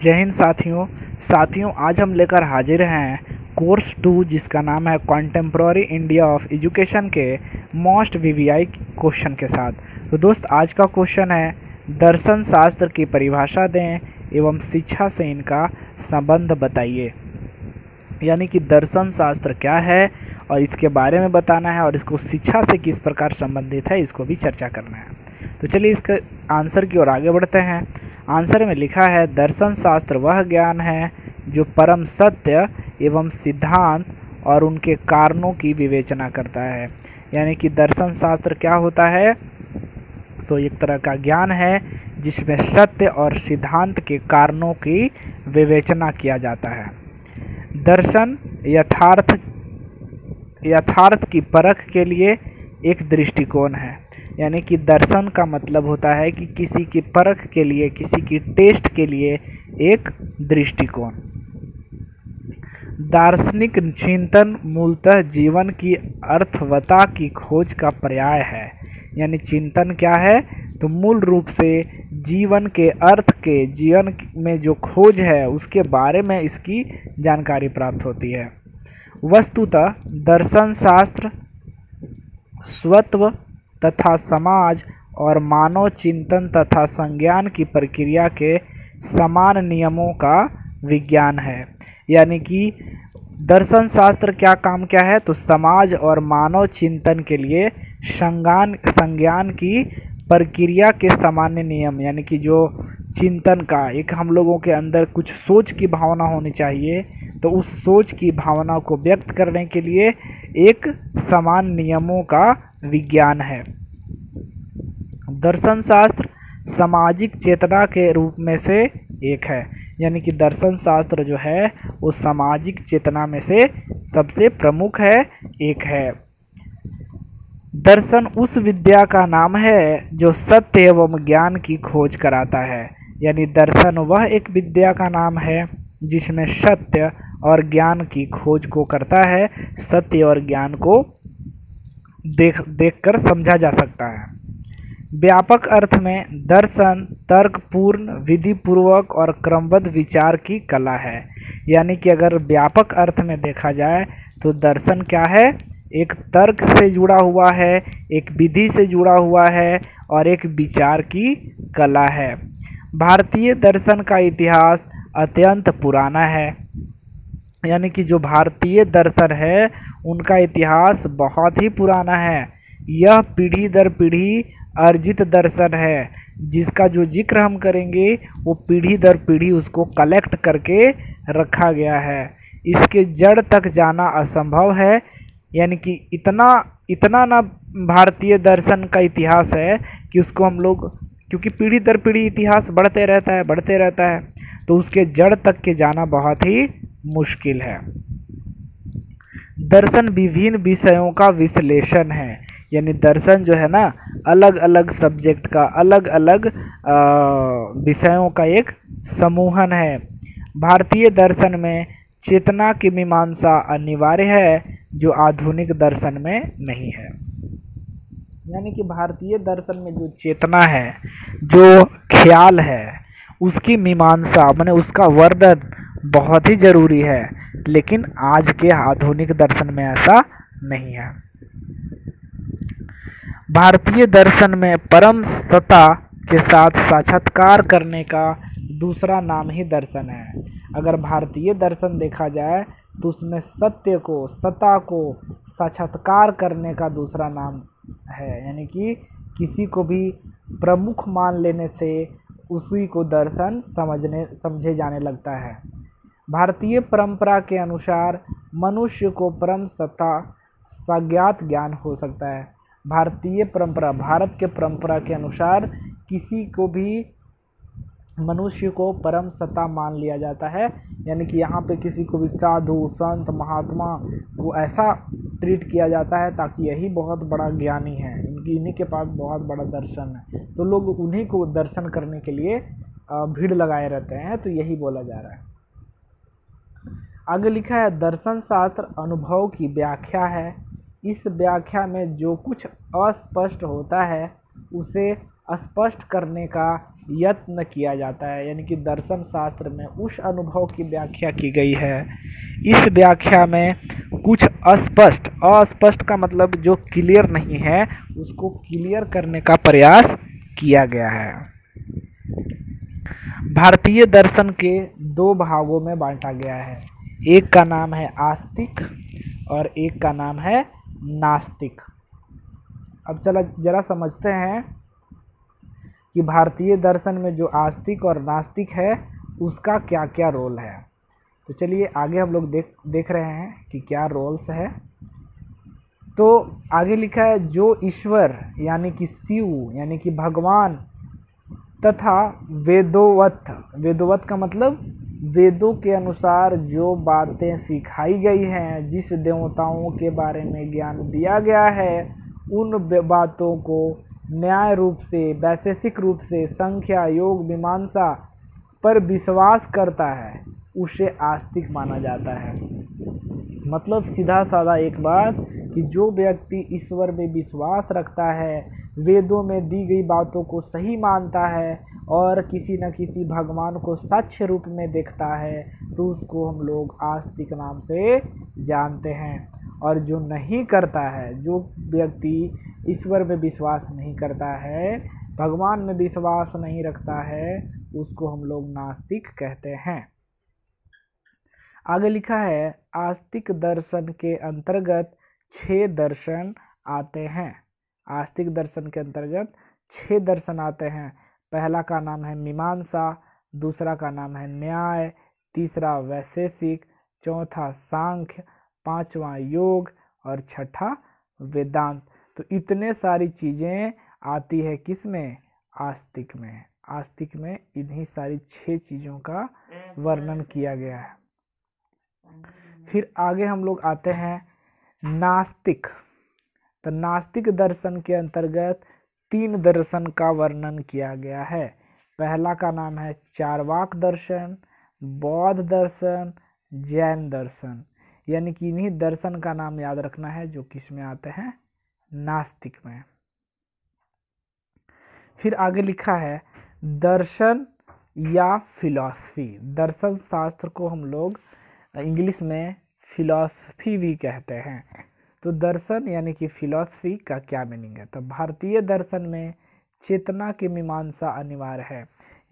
जय हिंद साथियों। साथियों, आज हम लेकर हाजिर हैं कोर्स टू, जिसका नाम है कॉन्टेम्प्रोरी इंडिया ऑफ़ एजुकेशन के मोस्ट वीवीआई क्वेश्चन के साथ। तो दोस्त, आज का क्वेश्चन है, दर्शन शास्त्र की परिभाषा दें एवं शिक्षा से इनका संबंध बताइए। यानी कि दर्शन शास्त्र क्या है और इसके बारे में बताना है और इसको शिक्षा से किस प्रकार संबंधित है, इसको भी चर्चा करना है। तो चलिए इसके आंसर की ओर आगे बढ़ते हैं। आंसर में लिखा है, दर्शन शास्त्र वह ज्ञान है जो परम सत्य एवं सिद्धांत और उनके कारणों की विवेचना करता है। यानी कि दर्शन शास्त्र क्या होता है? सो, एक तरह का ज्ञान है जिसमें सत्य और सिद्धांत के कारणों की विवेचना किया जाता है। दर्शन यथार्थ यथार्थ की परख के लिए एक दृष्टिकोण है। यानी कि दर्शन का मतलब होता है कि किसी की परख के लिए, किसी की टेस्ट के लिए एक दृष्टिकोण। दार्शनिक चिंतन मूलतः जीवन की अर्थवता की खोज का पर्याय है। यानी चिंतन क्या है? तो मूल रूप से जीवन के अर्थ के, जीवन में जो खोज है, उसके बारे में इसकी जानकारी प्राप्त होती है। वस्तुतः दर्शन शास्त्र स्वत्व तथा समाज और मानव चिंतन तथा संज्ञान की प्रक्रिया के समान नियमों का विज्ञान है। यानी कि दर्शन शास्त्र क्या काम क्या है? तो समाज और मानव चिंतन के लिए संज्ञान संज्ञान की प्रक्रिया के सामान्य नियम, यानी कि जो चिंतन का, एक हम लोगों के अंदर कुछ सोच की भावना होनी चाहिए तो उस सोच की भावना को व्यक्त करने के लिए एक समान नियमों का विज्ञान है। दर्शन शास्त्र सामाजिक चेतना के रूप में से एक है। यानी कि दर्शन शास्त्र जो है, वो सामाजिक चेतना में से सबसे प्रमुख है, एक है। दर्शन उस विद्या का नाम है, जो सत्य एवं ज्ञान की खोज कराता है। यानी दर्शन वह एक विद्या का नाम है, जिसमें सत्य और ज्ञान की खोज को करता है, सत्य और ज्ञान को देख, देखकर समझा जा सकता है। व्यापक अर्थ में दर्शन तर्कपूर्ण विधिपूर्वक और क्रमबद्ध विचार की कला है। यानी कि अगर व्यापक अर्थ में देखा जाए तो दर्शन क्या है? एक तर्क से जुड़ा हुआ है, एक विधि से जुड़ा हुआ है और एक विचार की कला है। भारतीय दर्शन का इतिहास अत्यंत पुराना है। यानी कि जो भारतीय दर्शन है, उनका इतिहास बहुत ही पुराना है। यह पीढ़ी दर पीढ़ी अर्जित दर्शन है। जिसका जो ज़िक्र हम करेंगे, वो पीढ़ी दर पीढ़ी उसको कलेक्ट करके रखा गया है। इसके जड़ तक जाना असंभव है। यानी कि इतना इतना ना भारतीय दर्शन का इतिहास है कि उसको हम लोग, क्योंकि पीढ़ी दर पीढ़ी इतिहास बढ़ते रहता है, बढ़ते रहता है। तो उसके जड़ तक के जाना बहुत ही मुश्किल है। दर्शन विभिन्न विषयों का विश्लेषण है। यानी दर्शन जो है ना अलग अलग सब्जेक्ट का अलग अलग विषयों का एक समूहन है। भारतीय दर्शन में चेतना की मीमांसा अनिवार्य है, जो आधुनिक दर्शन में नहीं है। यानी कि भारतीय दर्शन में जो चेतना है, जो ख्याल है, उसकी मीमांसा, मैंने उसका वर्णन बहुत ही ज़रूरी है, लेकिन आज के आधुनिक दर्शन में ऐसा नहीं है। भारतीय दर्शन में परम सत्ता के साथ साक्षात्कार करने का दूसरा नाम ही दर्शन है। अगर भारतीय दर्शन देखा जाए तो उसमें सत्य को, सत्ता को साक्षात्कार करने का दूसरा नाम है। यानी कि किसी को भी प्रमुख मान लेने से उसी को दर्शन समझने, समझे जाने लगता है। भारतीय परंपरा के अनुसार मनुष्य को परम सत्ता, सज्ञात ज्ञान हो सकता है। भारतीय परंपरा, भारत के परंपरा के अनुसार किसी को भी मनुष्य को परम सत्ता मान लिया जाता है। यानी कि यहाँ पे किसी को भी साधु, संत, महात्मा को ऐसा ट्रीट किया जाता है ताकि यही बहुत बड़ा ज्ञानी है। इनकी, इन्हीं के पास बहुत बड़ा दर्शन है। तो लोग उन्हीं को दर्शन करने के लिए भीड़ लगाए रहते हैं तो यही बोला जा रहा है। आगे लिखा है, दर्शन शास्त्र अनुभव की व्याख्या है। इस व्याख्या में जो कुछ अस्पष्ट होता है, उसे स्पष्ट करने का यत्न किया जाता है। यानी कि दर्शन शास्त्र में उस अनुभव की व्याख्या की गई है। इस व्याख्या में कुछ अस्पष्ट अस्पष्ट का मतलब जो क्लियर नहीं है, उसको क्लियर करने का प्रयास किया गया है। भारतीय दर्शन के दो भागों में बांटा गया है। एक का नाम है आस्तिक और एक का नाम है नास्तिक। अब चला, जरा समझते हैं कि भारतीय दर्शन में जो आस्तिक और नास्तिक है, उसका क्या क्या रोल है। तो चलिए, आगे हम लोग देख देख रहे हैं कि क्या रोल्स है। तो आगे लिखा है, जो ईश्वर, यानी कि शिव, यानी कि भगवान, तथा वेदोवत। वेदोवत का मतलब वेदों के अनुसार जो बातें सिखाई गई हैं, जिस देवताओं के बारे में ज्ञान दिया गया है, उन बातों को न्याय रूप से, वैशेषिक रूप से संख्या, योग, मीमांसा पर विश्वास करता है, उसे आस्तिक माना जाता है। मतलब सीधा साधा एक बात कि जो व्यक्ति ईश्वर में विश्वास रखता है, वेदों में दी गई बातों को सही मानता है और किसी न किसी भगवान को सच्च रूप में देखता है तो उसको हम लोग आस्तिक नाम से जानते हैं। और जो नहीं करता है, जो व्यक्ति ईश्वर में विश्वास नहीं करता है, भगवान में विश्वास नहीं रखता है, उसको हम लोग नास्तिक कहते हैं। आगे लिखा है, आस्तिक दर्शन के अंतर्गत छह दर्शन आते हैं। आस्तिक दर्शन के अंतर्गत छह दर्शन आते हैं। पहला का नाम है मीमांसा दूसरा का नाम है न्याय तीसरा वैशेषिक चौथा सांख्य पांचवा योग और छठा वेदांत। तो इतने सारी चीज़ें आती है किसमें? आस्तिक में। आस्तिक में इन्हीं सारी छह चीज़ों का वर्णन किया गया है। फिर आगे हम लोग आते हैं नास्तिक। तो नास्तिक दर्शन के अंतर्गत तीन दर्शन का वर्णन किया गया है। पहला का नाम है चारवाक दर्शन, बौद्ध दर्शन, जैन दर्शन। यानी कि इन्हीं दर्शन का नाम याद रखना है जो किसमें आते हैं? नास्तिक में। फिर आगे लिखा है, दर्शन या फिलॉसफी। दर्शन शास्त्र को हम लोग इंग्लिश में फिलॉसफी भी कहते हैं। तो दर्शन यानी कि फिलॉसफी का क्या मीनिंग है? तो भारतीय दर्शन में चेतना की मीमांसा अनिवार्य है।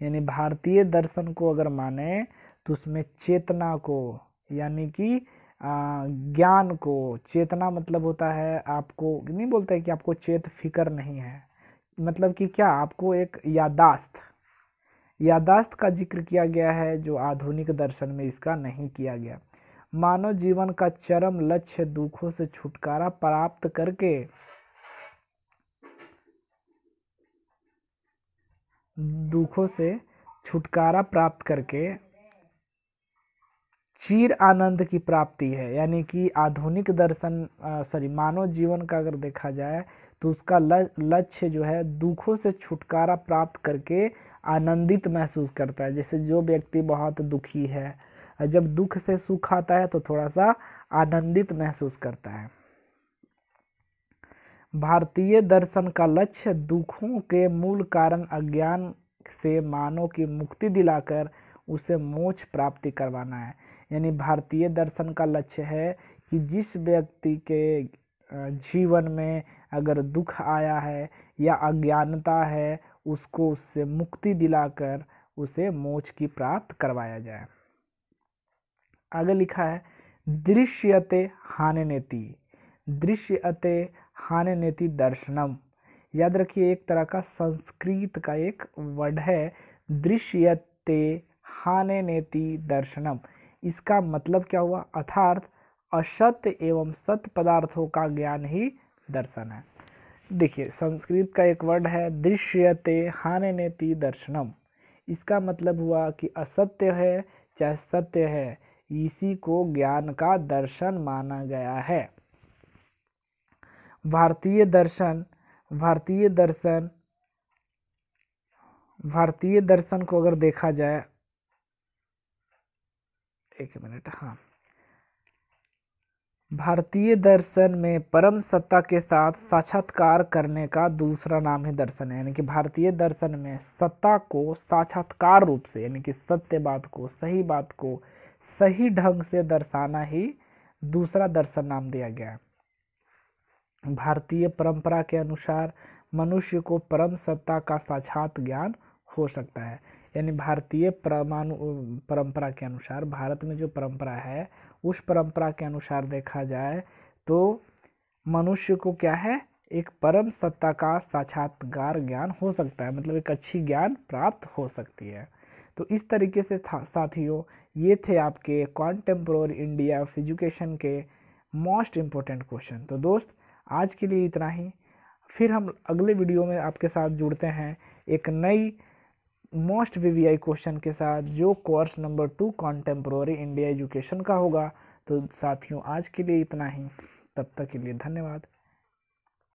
यानी भारतीय दर्शन को अगर माने तो उसमें चेतना को, यानी कि ज्ञान को, चेतना मतलब होता है आपको, नहीं बोलते कि आपको चेत फिकर नहीं है। मतलब कि क्या? आपको एक यादाश्त यादाश्त का ज़िक्र किया गया है जो आधुनिक दर्शन में इसका नहीं किया गया। मानव जीवन का चरम लक्ष्य दुखों से छुटकारा प्राप्त करके दुखों से छुटकारा प्राप्त करके चीर आनंद की प्राप्ति है। यानी कि आधुनिक दर्शन सॉरी, मानव जीवन का अगर देखा जाए तो उसका लक्ष्य जो है, दुखों से छुटकारा प्राप्त करके आनंदित महसूस करता है। जैसे जो व्यक्ति बहुत दुखी है जब दुख से सुख आता है तो थोड़ा सा आनंदित महसूस करता है। भारतीय दर्शन का लक्ष्य दुखों के मूल कारण अज्ञान से मानव की मुक्ति दिलाकर उसे मोक्ष प्राप्ति करवाना है। यानी भारतीय दर्शन का लक्ष्य है कि जिस व्यक्ति के जीवन में अगर दुख आया है या अज्ञानता है, उसको उससे मुक्ति दिलाकर उसे मोक्ष की प्राप्त करवाया जाए। आगे लिखा है दृश्यते हानि नेति दृश्यते हानि नेति दर्शनम। याद रखिए, एक तरह का संस्कृत का एक वर्ड है दृश्यते हानि नेति दर्शनम। इसका मतलब क्या हुआ? अर्थात असत्य एवं सत्य पदार्थों का ज्ञान ही दर्शन है। देखिए, संस्कृत का एक वर्ड है दृश्यते हानि नेति दर्शनम। इसका मतलब हुआ कि असत्य है चाहे सत्य है। इसी को ज्ञान का दर्शन माना गया है। भारतीय दर्शन भारतीय दर्शन भारतीय दर्शन को अगर देखा जाए, एक मिनट हाँ। भारतीय दर्शन में परम सत्ता के साथ साक्षात्कार करने का दूसरा नाम ही दर्शन है यानी कि भारतीय दर्शन में सत्ता को साक्षात्कार रूप से, यानी कि सत्य बात को, सही बात को सही ढंग से दर्शाना ही दूसरा दर्शन नाम दिया गया है। भारतीय परंपरा के अनुसार मनुष्य को परम सत्ता का साक्षात ज्ञान हो सकता है। यानी भारतीय परमाणु, परंपरा के अनुसार, भारत में जो परंपरा है, उस परंपरा के अनुसार देखा जाए तो मनुष्य को क्या है? एक परम सत्ता का साक्षात्कार ज्ञान हो सकता है। मतलब एक अच्छी ज्ञान प्राप्त हो सकती है। तो इस तरीके से साथियों ये थे आपके कॉन्टेम्प्रोर इंडिया ऑफ़ एजुकेशन के मोस्ट इम्पोर्टेंट क्वेश्चन तो दोस्त, आज के लिए इतना ही। फिर हम अगले वीडियो में आपके साथ जुड़ते हैं एक नई मोस्ट वीवीआई क्वेश्चन के साथ, जो course number two contemporary India education का होगा। तो साथियों, आज के लिए इतना ही। तब तक के लिए धन्यवाद।